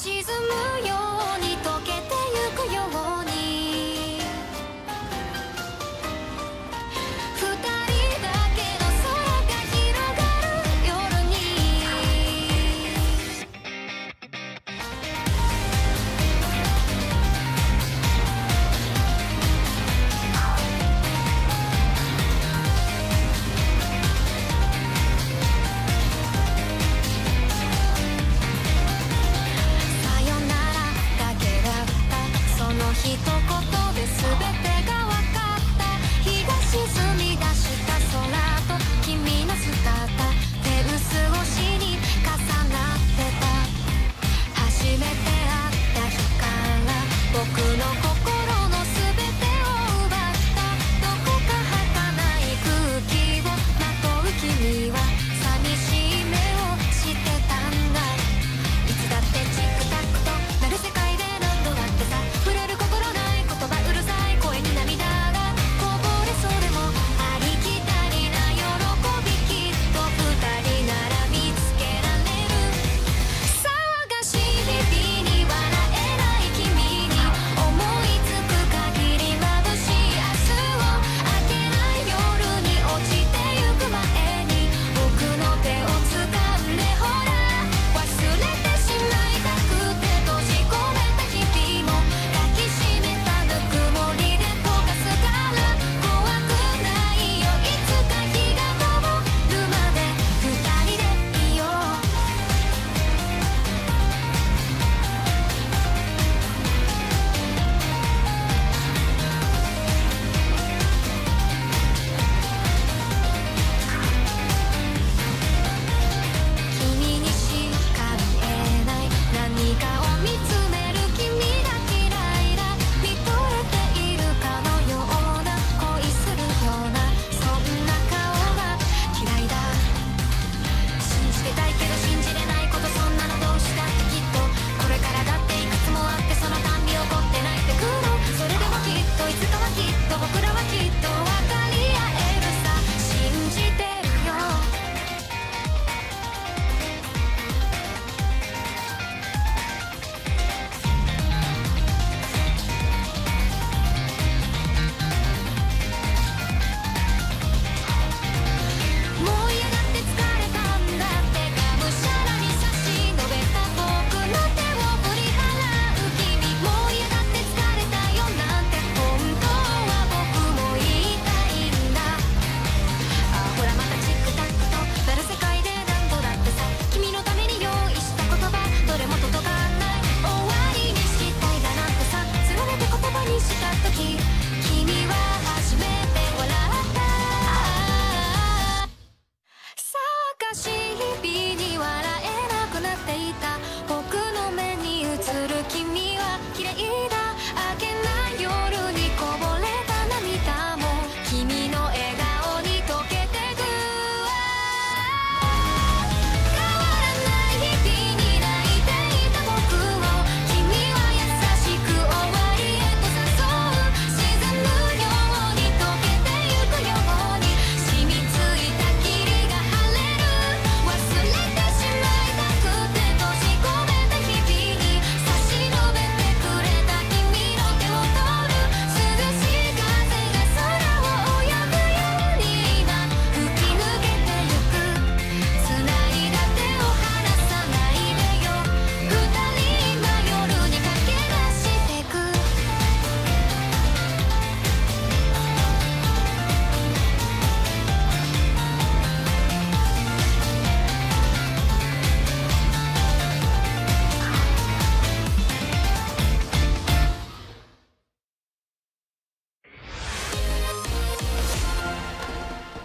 沈む